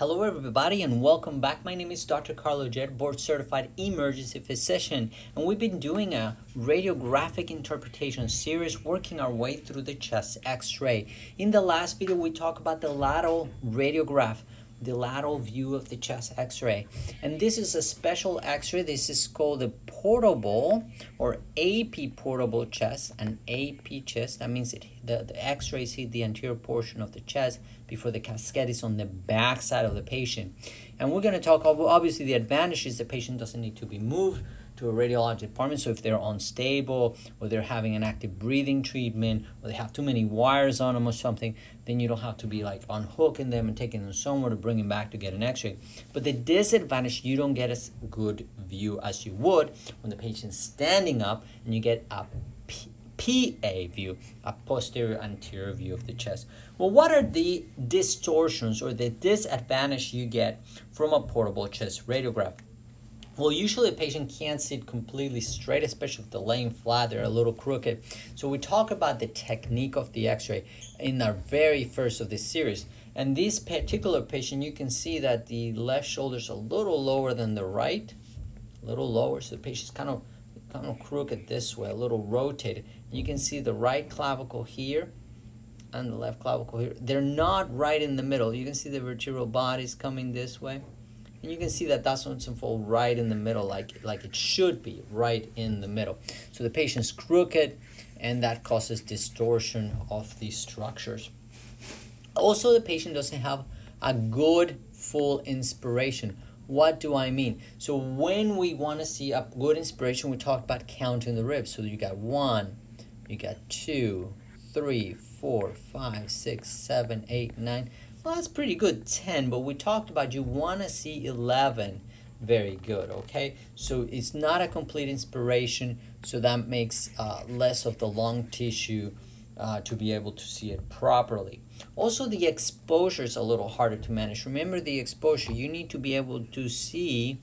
Hello, everybody, and welcome back. My name is Dr. Carlo Jett, board certified emergency physician, and we've been doing a radiographic interpretation series working our way through the chest x ray. In the last video, we talked about the lateral radiograph the lateral view of the chest x-ray and this is a special x-ray this is called a portable or AP portable chest an AP chest that means it the, the x-rays hit the anterior portion of the chest before the cassette is on the back side of the patient and we're going to talk obviously the advantage is the patient doesn't need to be moved to a radiology department. So if they're unstable or they're having an active breathing treatment or they have too many wires on them or something, then you don't have to be like unhooking them and taking them somewhere to bring them back to get an x-ray. But the disadvantage, you don't get as good view as you would when the patient's standing up and you get a PA view, a posterior anterior view of the chest. Well, what are the distortions or the disadvantage you get from a portable chest radiograph? Well, usually a patient can't sit completely straight, especially if they're laying flat, they're a little crooked. So we talk about the technique of the x-ray in our very first of this series. And this particular patient, you can see that the left shoulder is a little lower than the right, a little lower. So the patient's kind of, kind of crooked this way, a little rotated. You can see the right clavicle here and the left clavicle here. They're not right in the middle. You can see the vertebral bodies coming this way. And you can see that that's doesn't fall right in the middle like, like it should be, right in the middle. So the patient's crooked and that causes distortion of these structures. Also, the patient doesn't have a good full inspiration. What do I mean? So when we want to see a good inspiration, we talk about counting the ribs. So you got one, you got two, three, four, five, six, seven, eight, nine. Well, that's pretty good, 10, but we talked about you want to see 11. Very good, okay? So it's not a complete inspiration, so that makes uh, less of the lung tissue uh, to be able to see it properly. Also, the exposure is a little harder to manage. Remember the exposure, you need to be able to see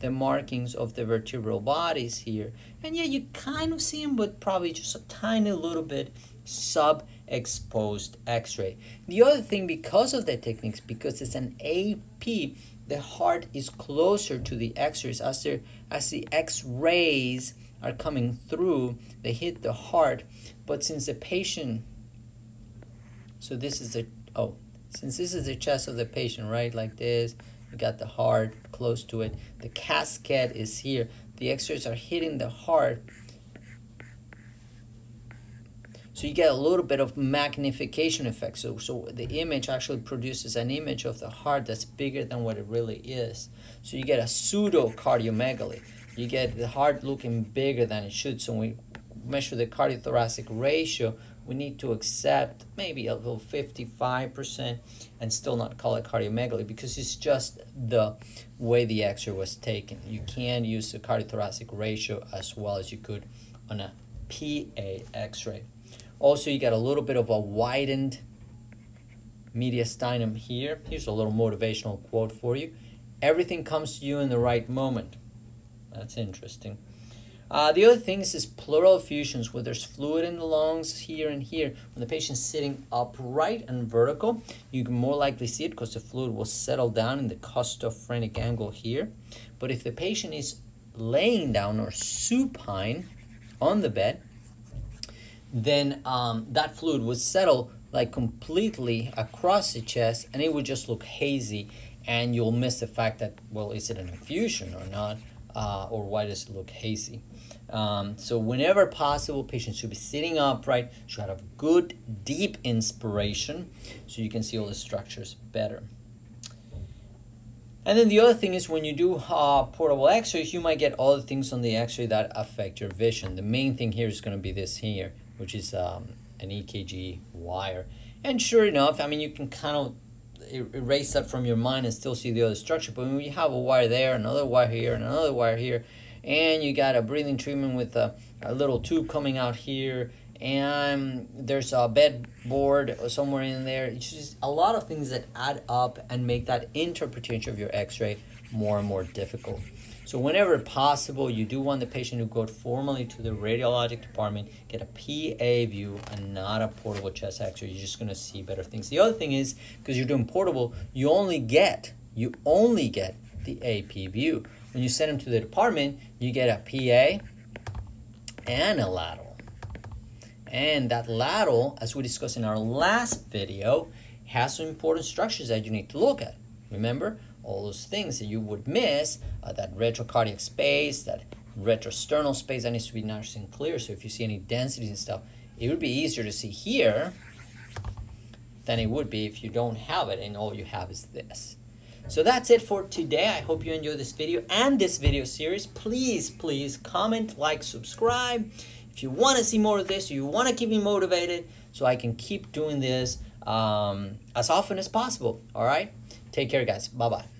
the markings of the vertebral bodies here. And yeah, you kind of see them, but probably just a tiny little bit sub exposed x-ray. The other thing because of the techniques, because it's an AP, the heart is closer to the x-rays. As, as the x-rays are coming through, they hit the heart. But since the patient, so this is the, oh, since this is the chest of the patient, right, like this, you got the heart close to it. The cassette is here. The x-rays are hitting the heart so you get a little bit of magnification effect. So, so the image actually produces an image of the heart that's bigger than what it really is. So you get a pseudo cardiomegaly. You get the heart looking bigger than it should. So when we measure the cardiothoracic ratio, we need to accept maybe a little 55% and still not call it cardiomegaly because it's just the way the x-ray was taken. You can use the cardiothoracic ratio as well as you could on a PA x-ray. Also, you got a little bit of a widened mediastinum here. Here's a little motivational quote for you. Everything comes to you in the right moment. That's interesting. Uh, the other thing is, is pleural effusions, where there's fluid in the lungs here and here. When the patient's sitting upright and vertical, you can more likely see it because the fluid will settle down in the costophrenic angle here. But if the patient is laying down or supine on the bed, then um, that fluid would settle like completely across the chest and it would just look hazy and you'll miss the fact that well is it an effusion or not uh, or why does it look hazy? Um, so whenever possible patients should be sitting upright should have good deep inspiration so you can see all the structures better. And then the other thing is when you do uh, portable x-rays you might get all the things on the x-ray that affect your vision. The main thing here is going to be this here which is um, an EKG wire. And sure enough, I mean, you can kind of Er-, erase that from your mind and still see the other structure. But when you have a wire there, another wire here, and another wire here, and you got a breathing treatment with a, a little tube coming out here, and there's a bed board somewhere in there. It's just a lot of things that add up and make that interpretation of your x-ray more and more difficult. So whenever possible, you do want the patient to go formally to the radiologic department, get a PA view and not a portable chest X-ray. You're just going to see better things. The other thing is, because you're doing portable, you only get you only get the AP view. When you send them to the department, you get a PA and a lateral. And that lateral, as we discussed in our last video, has some important structures that you need to look at. Remember, all those things that you would miss, uh, that retrocardiac space, that retrosternal space, that needs to be nice and clear. So if you see any densities and stuff, it would be easier to see here than it would be if you don't have it and all you have is this. So that's it for today. I hope you enjoyed this video and this video series. Please, please comment, like, subscribe. If you want to see more of this, you want to keep me motivated so I can keep doing this um, as often as possible. All right? Take care, guys. Bye-bye.